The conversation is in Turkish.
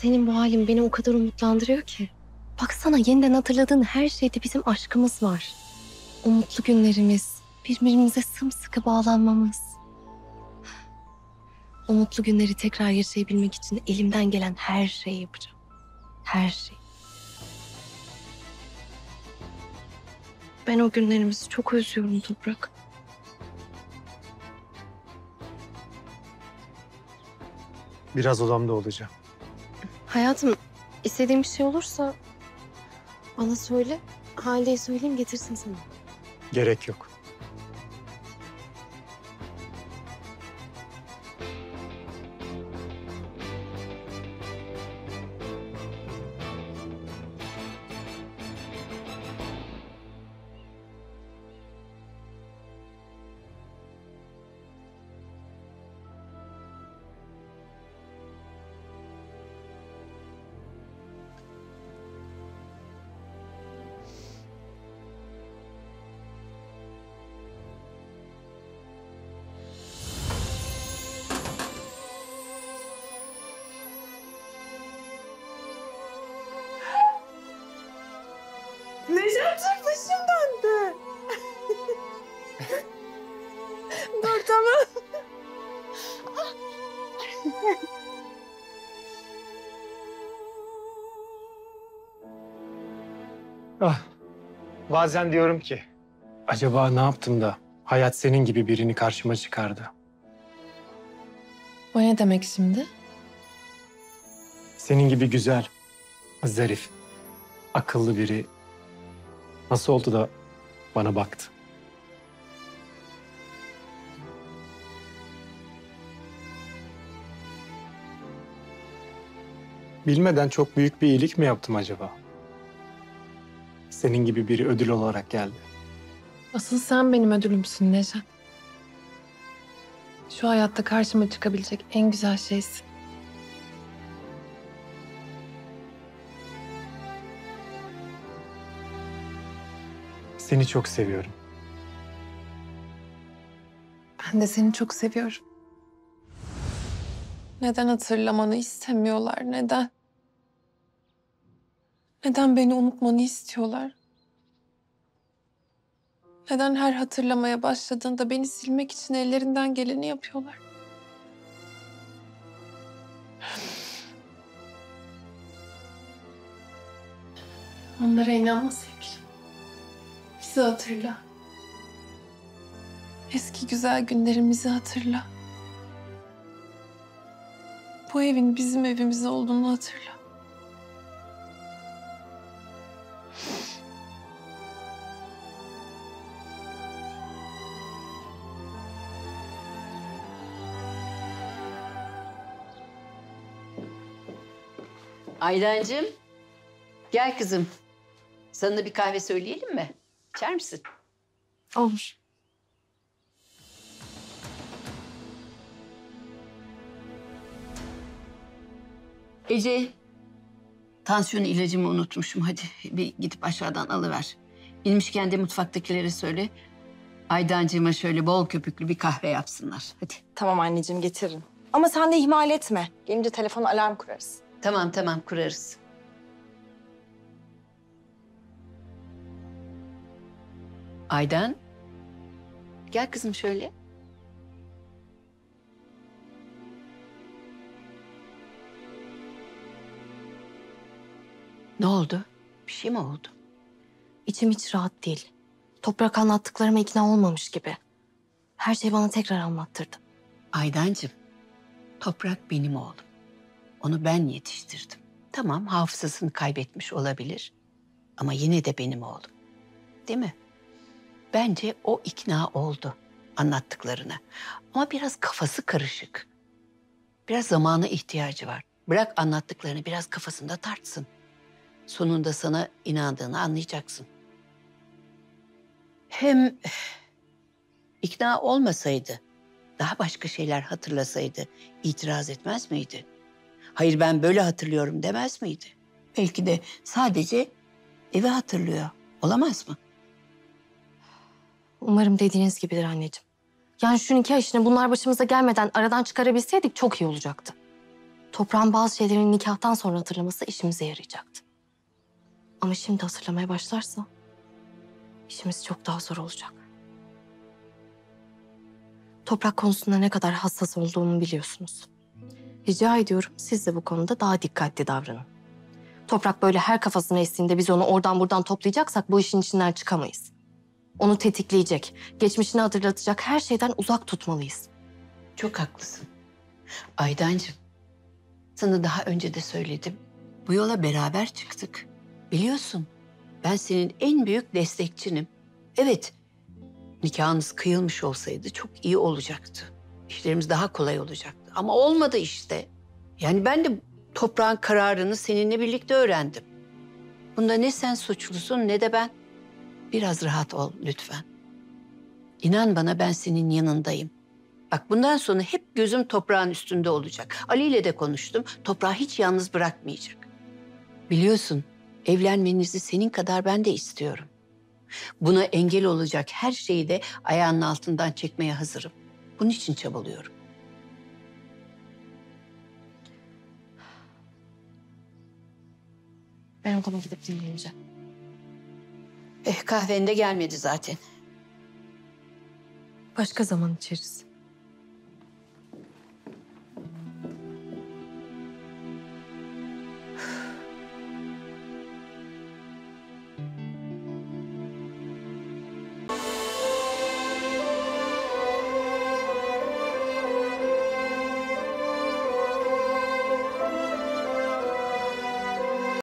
Senin bu halin beni o kadar umutlandırıyor ki. Baksana yeniden hatırladığın her şeyde bizim aşkımız var. O mutlu günlerimiz, birbirimize sımsıkı bağlanmamız. O mutlu günleri tekrar yaşayabilmek için elimden gelen her şeyi yapacağım. Her şey. Ben o günlerimizi çok özlüyorum Toprak. Biraz odamda olacağım. Hayatım istediğin bir şey olursa bana söyle. Halide'ye söyleyeyim getirsin sana. Gerek yok. Tamam. Ah, bazen diyorum ki... Acaba ne yaptım da hayat senin gibi birini karşıma çıkardı? O ne demek şimdi? Senin gibi güzel, zarif, akıllı biri nasıl oldu da bana baktı? Bilmeden çok büyük bir iyilik mi yaptım acaba? Senin gibi biri ödül olarak geldi. Asıl sen benim ödülümsün Nejat. Şu hayatta karşıma çıkabilecek en güzel şeysin. Seni çok seviyorum. Ben de seni çok seviyorum. Neden hatırlamanı istemiyorlar? Neden? Neden beni unutmanı istiyorlar? Neden her hatırlamaya başladığında beni silmek için ellerinden geleni yapıyorlar? Onlara inanma sevgilim. Bizi hatırla. Eski güzel günlerimizi hatırla. Bu evin bizim evimiz olduğunu hatırla. Aydancığım, gel kızım. Sana bir kahve söyleyelim mi? İçer misin? Olur. Ece, tansiyon ilacımı unutmuşum. Hadi bir gidip aşağıdan alıver. İnmişken de mutfaktakilere söyle. Aydancığıma şöyle bol köpüklü bir kahve yapsınlar. Hadi. Tamam anneciğim getiririm. Ama sen de ihmal etme. Gelince telefona alarm kurarız. Tamam tamam kurarız. Aydan. Gel kızım şöyle. Ne oldu? Bir şey mi oldu? İçim hiç rahat değil. Toprak anlattıklarıma ikna olmamış gibi. Her şeyi bana tekrar anlattırdı. Aydancığım, Toprak benim oğlum. Onu ben yetiştirdim. Tamam hafızasını kaybetmiş olabilir ama yine de benim oğlum. Değil mi? Bence o ikna oldu anlattıklarına. Ama biraz kafası karışık. Biraz zamana ihtiyacı var. Bırak anlattıklarını biraz kafasında tartsın. Sonunda sana inandığını anlayacaksın. Hem ikna olmasaydı, daha başka şeyler hatırlasaydı itiraz etmez miydi? Hayır ben böyle hatırlıyorum demez miydi? Belki de sadece evi hatırlıyor. Olamaz mı? Umarım dediğiniz gibidir anneciğim. Yani şu nikah işini bunlar başımıza gelmeden aradan çıkarabilseydik çok iyi olacaktı. Toprağın bazı şeylerin nikahtan sonra hatırlaması işimize yarayacaktı. Ama şimdi hatırlamaya başlarsa işimiz çok daha zor olacak. Toprak konusunda ne kadar hassas olduğumu biliyorsunuz. Rica ediyorum siz de bu konuda daha dikkatli davranın. Toprak böyle her kafasına estiğinde biz onu oradan buradan toplayacaksak bu işin içinden çıkamayız. Onu tetikleyecek, geçmişini hatırlatacak her şeyden uzak tutmalıyız. Çok haklısın. Aydancığım, sana daha önce de söyledim. Bu yola beraber çıktık. Biliyorsun, ben senin en büyük destekçinim. Evet, nikahınız kıyılmış olsaydı çok iyi olacaktı. İşlerimiz daha kolay olacaktı. Ama olmadı işte. Yani ben de toprağın kararını seninle birlikte öğrendim. Bunda ne sen suçlusun ne de ben. Biraz rahat ol lütfen. İnan bana ben senin yanındayım. Bak bundan sonra hep gözüm toprağın üstünde olacak. Ali ile de konuştum. Toprağı hiç yalnız bırakmayacak. Biliyorsun evlenmenizi senin kadar ben de istiyorum. Buna engel olacak her şeyi de ayağının altından çekmeye hazırım. Bunun için çabalıyorum. Ben odama gidip dinleneceğim. Eh kahvende gelmedi zaten. Başka zaman içeriz.